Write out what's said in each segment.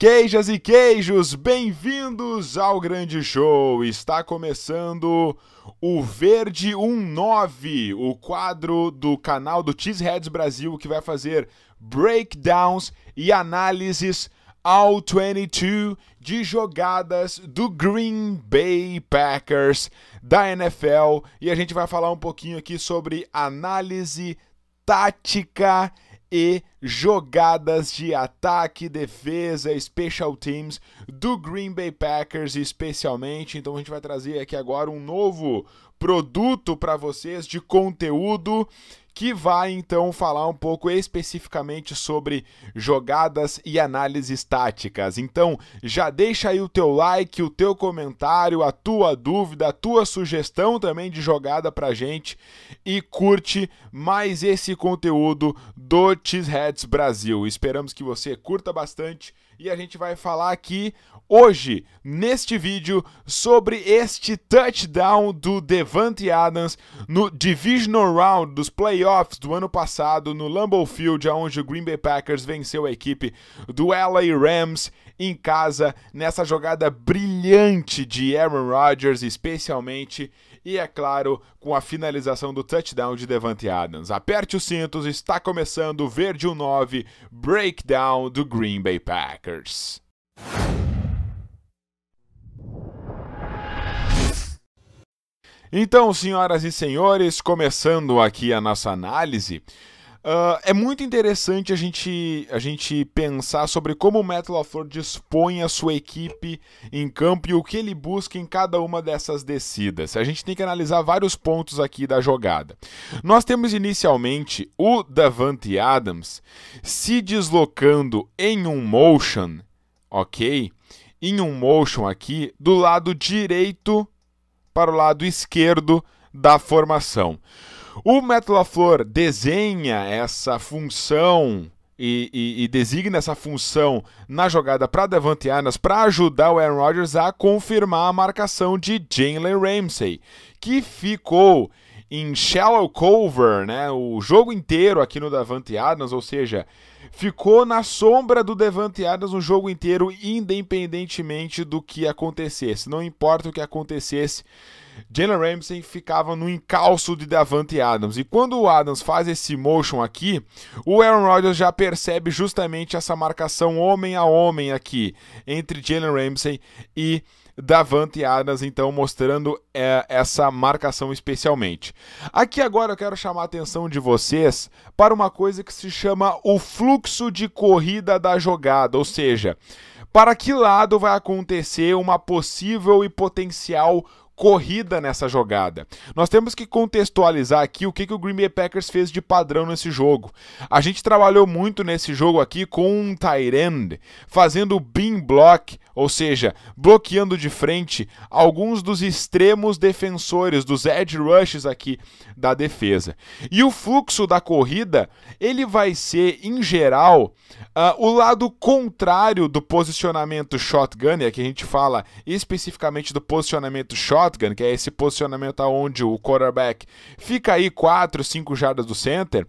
Queijas e queijos, bem-vindos ao grande show. Está começando o Verde 19, o quadro do canal do Cheeseheads Brasil que vai fazer breakdowns e análises ao 22 de jogadas do Green Bay Packers da NFL e a gente vai falar um pouquinho aqui sobre análise tática e jogadas de ataque, defesa, special teams do Green Bay Packers especialmente. Então a gente vai trazer aqui agora um novo produto para vocês de conteúdo que vai então falar um pouco especificamente sobre jogadas e análises táticas. Então, já deixa aí o teu like, o teu comentário, a tua dúvida, a tua sugestão também de jogada pra gente e curte mais esse conteúdo do Cheeseheads Brasil. Esperamos que você curta bastante e a gente vai falar aqui hoje, neste vídeo, sobre este touchdown do Devante Adams no Divisional Round dos playoffs do ano passado no Lambeau Field, onde o Green Bay Packers venceu a equipe do LA Rams em casa, nessa jogada brilhante de Aaron Rodgers, especialmente e, é claro, com a finalização do touchdown de Devante Adams. Aperte os cintos, está começando o Verde 9 Breakdown do Green Bay Packers. Então, senhoras e senhores, começando aqui a nossa análise, Uh, é muito interessante a gente, a gente pensar sobre como o Matt LaFleur dispõe a sua equipe em campo e o que ele busca em cada uma dessas descidas. A gente tem que analisar vários pontos aqui da jogada. Nós temos inicialmente o Davante Adams se deslocando em um motion, ok? Em um motion aqui do lado direito para o lado esquerdo da formação. O Matt LaFleur desenha essa função e, e, e, designa essa função na jogada para Devante Adams para ajudar o Aaron Rodgers a confirmar a marcação de Jalen Ramsey, que ficou em shallow cover, né, o jogo inteiro aqui no Devante Adams, ou seja, ficou na sombra do Devante Adams o jogo inteiro, independentemente do que acontecesse. Não importa o que acontecesse, Jalen Ramsey ficava no encalço de Davante Adams. E quando o Adams faz esse motion aqui, o Aaron Rodgers já percebe justamente essa marcação homem a homem aqui entre Jalen Ramsey e Davante Adams, então mostrando é, essa marcação especialmente. Aqui agora eu quero chamar a atenção de vocês para uma coisa que se chama o fluxo de corrida da jogada, ou seja, para que lado vai acontecer uma possível e potencial corrida nessa jogada. Nós temos que contextualizar aqui o que, que o Green Bay Packers fez de padrão nesse jogo. A gente trabalhou muito nesse jogo aqui com um tight end, fazendo beam block, ou seja, bloqueando de frente alguns dos extremos defensores, dos edge rushes aqui da defesa. E o fluxo da corrida, ele vai ser, em geral, uh, o lado contrário do posicionamento shotgun, é que a gente fala especificamente do posicionamento shotgun, que é esse posicionamento onde o quarterback fica aí 4, 5 jardas do center,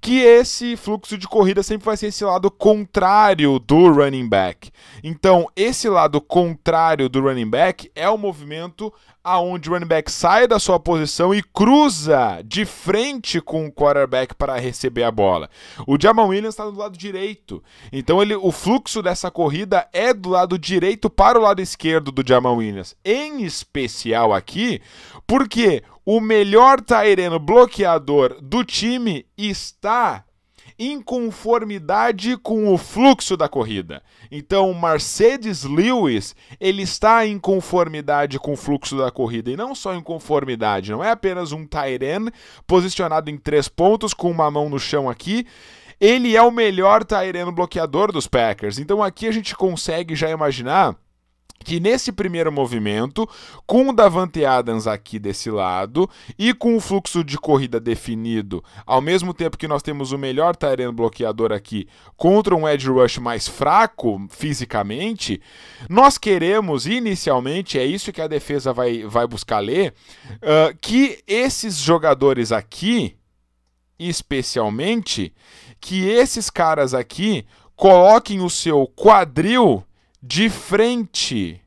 que esse fluxo de corrida sempre vai ser esse lado contrário do running back. Então, esse lado contrário do running back é o movimento aonde o running back sai da sua posição e cruza de frente com o quarterback para receber a bola. O Jamal Williams está do lado direito, então ele, o fluxo dessa corrida é do lado direito para o lado esquerdo do Jamal Williams. Em especial aqui, porque o melhor taireno bloqueador do time está inconformidade com o fluxo da corrida. Então, Mercedes Lewis, ele está em conformidade com o fluxo da corrida e não só em conformidade, não é apenas um end posicionado em três pontos com uma mão no chão aqui. Ele é o melhor end bloqueador dos Packers. Então, aqui a gente consegue já imaginar que nesse primeiro movimento, com o Davante Adams aqui desse lado e com o fluxo de corrida definido, ao mesmo tempo que nós temos o melhor Tyrene bloqueador aqui contra um edge rush mais fraco fisicamente, nós queremos inicialmente, é isso que a defesa vai, vai buscar ler, uh, que esses jogadores aqui, especialmente, que esses caras aqui coloquem o seu quadril de frente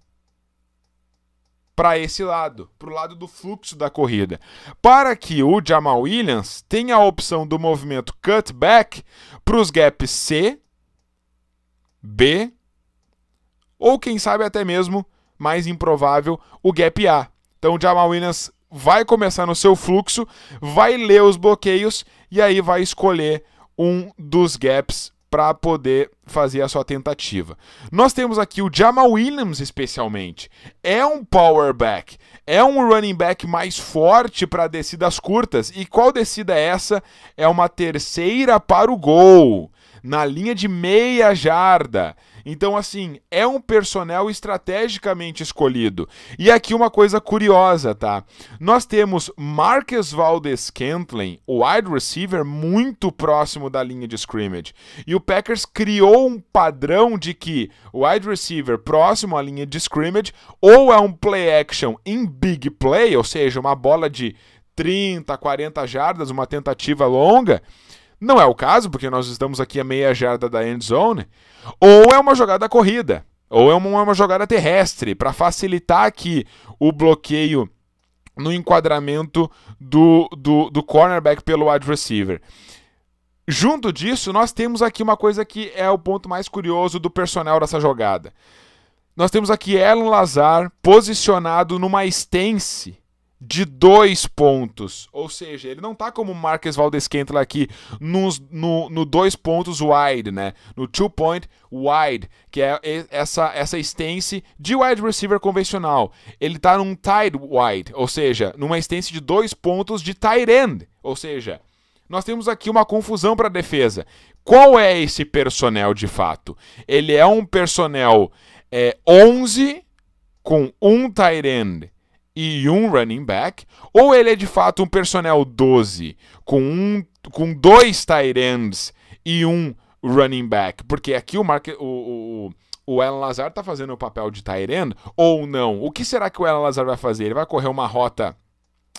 para esse lado, para o lado do fluxo da corrida, para que o Jamal Williams tenha a opção do movimento cutback para os gaps C, B ou quem sabe até mesmo mais improvável o gap A. Então o Jamal Williams vai começar no seu fluxo, vai ler os bloqueios e aí vai escolher um dos gaps para poder fazer a sua tentativa. Nós temos aqui o Jamal Williams, especialmente. É um power back, é um running back mais forte para descidas curtas. E qual descida é essa? É uma terceira para o gol, na linha de meia jarda. Então, assim, é um personnel estrategicamente escolhido. E aqui uma coisa curiosa, tá? Nós temos Marcus Valdes Scantling, o wide receiver, muito próximo da linha de scrimmage. E o Packers criou um padrão de que o wide receiver próximo à linha de scrimmage ou é um play action em big play, ou seja, uma bola de 30, 40 jardas, uma tentativa longa não é o caso, porque nós estamos aqui a meia jarda da end zone. Ou é uma jogada corrida, ou é uma, uma jogada terrestre, para facilitar aqui o bloqueio no enquadramento do, do, do cornerback pelo wide receiver. Junto disso, nós temos aqui uma coisa que é o ponto mais curioso do personnel dessa jogada. Nós temos aqui Alan Lazar posicionado numa stance de dois pontos. Ou seja, ele não está como o Marques Valdes Scantler aqui nos, no, no dois pontos wide, né? No two point wide, que é essa, essa stance de wide receiver convencional. Ele está num tight wide, ou seja, numa stance de dois pontos de tight end. Ou seja, nós temos aqui uma confusão para a defesa. Qual é esse personnel de fato? Ele é um personnel é, 11 com um tight end e um running back, ou ele é de fato um personnel 12 com, um, com dois tight ends e um running back? Porque aqui o, Mark, o, o, o Alan Lazar está fazendo o papel de tight end ou não? O que será que o Alan Lazar vai fazer? Ele vai correr uma rota.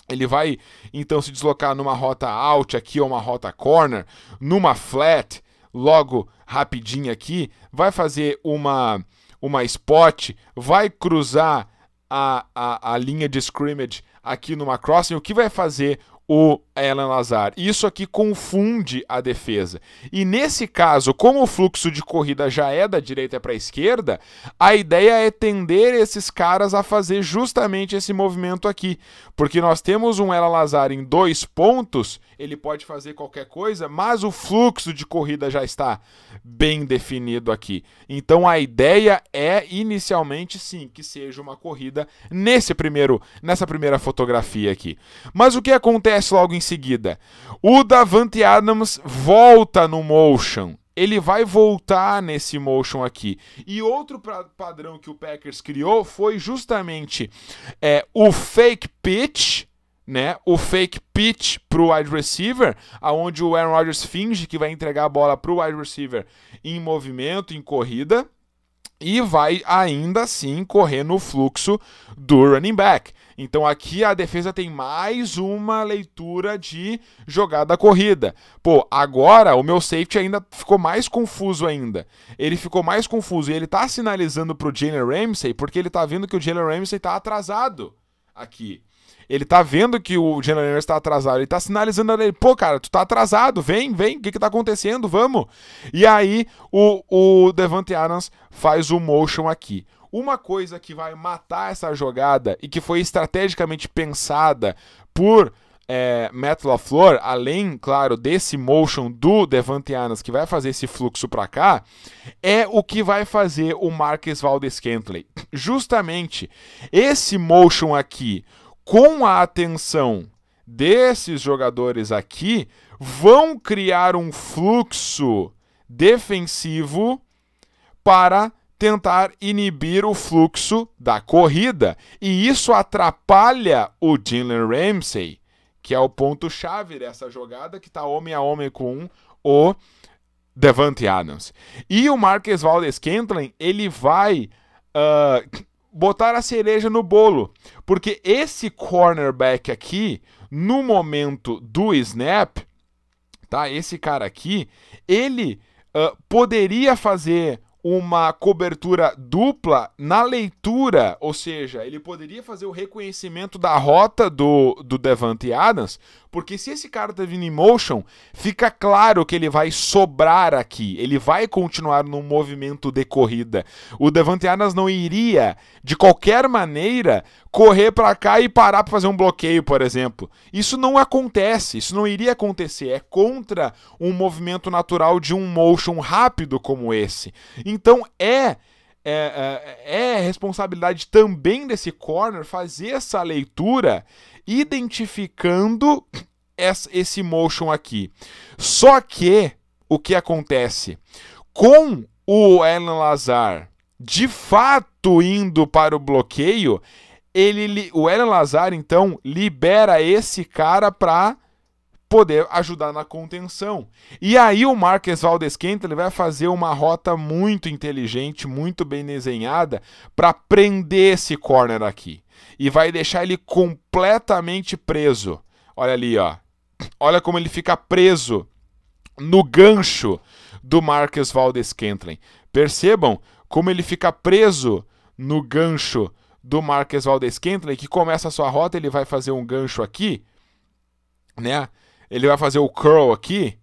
Ele vai então se deslocar numa rota out aqui ou uma rota corner, numa flat, logo rapidinho aqui, vai fazer uma uma spot, vai cruzar a, a, a linha de scrimmage aqui no crossing, o que vai fazer o Alan Lazar. Isso aqui confunde a defesa. E nesse caso, como o fluxo de corrida já é da direita para a esquerda, a ideia é tender esses caras a fazer justamente esse movimento aqui. Porque nós temos um Alan Lazar em dois pontos, ele pode fazer qualquer coisa, mas o fluxo de corrida já está bem definido aqui. Então a ideia é inicialmente sim que seja uma corrida nesse primeiro nessa primeira fotografia aqui. Mas o que acontece logo em seguida? O Davante Adams volta no motion. Ele vai voltar nesse motion aqui. E outro padrão que o Packers criou foi justamente é, o fake pitch, né? O fake pitch para o wide receiver, aonde o Aaron Rodgers finge que vai entregar a bola para o wide receiver em movimento, em corrida, e vai ainda assim correr no fluxo do running back. Então aqui a defesa tem mais uma leitura de jogada corrida. Pô, agora o meu safety ainda ficou mais confuso ainda. Ele ficou mais confuso e ele tá sinalizando pro Jalen Ramsey porque ele tá vendo que o Jalen Ramsey tá atrasado aqui. Ele tá vendo que o Jalen Ramsey tá atrasado, ele tá sinalizando a ele, pô, cara, tu tá atrasado, vem, vem, o que que tá acontecendo, vamos. E aí o, o Devante Adams faz o motion aqui. Uma coisa que vai matar essa jogada e que foi estrategicamente pensada por é, Matt LaFleur, além, claro, desse motion do Devante Adams que vai fazer esse fluxo para cá, é o que vai fazer o Marques Valdes Kentley. Justamente esse motion aqui, com a atenção desses jogadores aqui, vão criar um fluxo defensivo para tentar inibir o fluxo da corrida. E isso atrapalha o Jalen Ramsey, que é o ponto-chave dessa jogada, que está homem a homem com o Devante Adams. E o Marques Valdes Kentlin, ele vai uh, botar a cereja no bolo, porque esse cornerback aqui, no momento do snap, tá? Esse cara aqui, ele uh, poderia fazer uma cobertura dupla na leitura, ou seja, ele poderia fazer o reconhecimento da rota do, do Devante Adams, porque se esse cara tá vindo em motion, fica claro que ele vai sobrar aqui, ele vai continuar no movimento de corrida. O Devante Adams não iria, de qualquer maneira, correr para cá e parar para fazer um bloqueio, por exemplo. Isso não acontece, isso não iria acontecer, é contra um movimento natural de um motion rápido como esse. Então é, é, é, é responsabilidade também desse corner fazer essa leitura identificando esse motion aqui. Só que o que acontece? Com o Alan Lazar de fato indo para o bloqueio, ele, o Alan Lazar então libera esse cara para poder ajudar na contenção. E aí o Marques Valdes ele vai fazer uma rota muito inteligente, muito bem desenhada para prender esse corner aqui e vai deixar ele completamente preso. Olha ali, ó. Olha como ele fica preso no gancho do Marques Valdes Scantling. Percebam como ele fica preso no gancho do Marques Valdes Scantling, que começa a sua rota, ele vai fazer um gancho aqui, né? Ele vai fazer o curl aqui,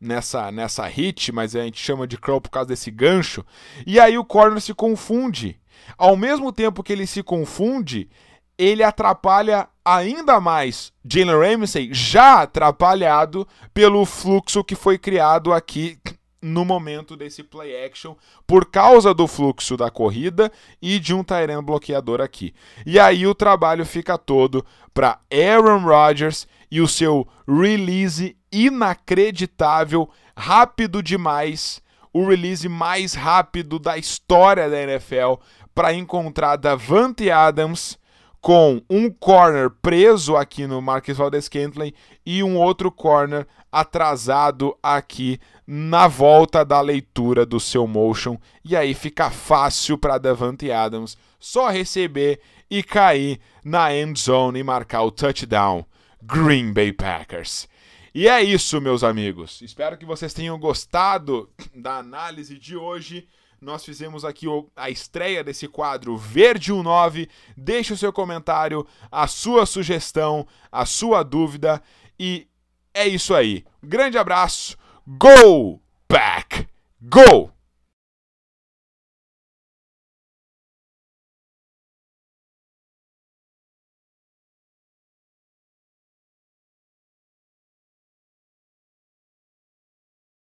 nessa, nessa hit, mas a gente chama de curl por causa desse gancho. E aí o corner se confunde. Ao mesmo tempo que ele se confunde, ele atrapalha ainda mais Jalen Ramsey, já atrapalhado pelo fluxo que foi criado aqui no momento desse play action por causa do fluxo da corrida e de um Tyrant bloqueador aqui. E aí o trabalho fica todo para Aaron Rodgers e o seu release inacreditável, rápido demais, o release mais rápido da história da NFL para encontrar Davante Adams com um corner preso aqui no Marcus Valdez Scantling e um outro corner atrasado aqui na volta da leitura do seu motion e aí fica fácil para Davante Adams só receber e cair na end zone e marcar o touchdown. Green Bay Packers. E é isso, meus amigos. Espero que vocês tenham gostado da análise de hoje. Nós fizemos aqui a estreia desse quadro Verde 19. Deixe o seu comentário, a sua sugestão, a sua dúvida. E é isso aí. Grande abraço. Go Pack! Go!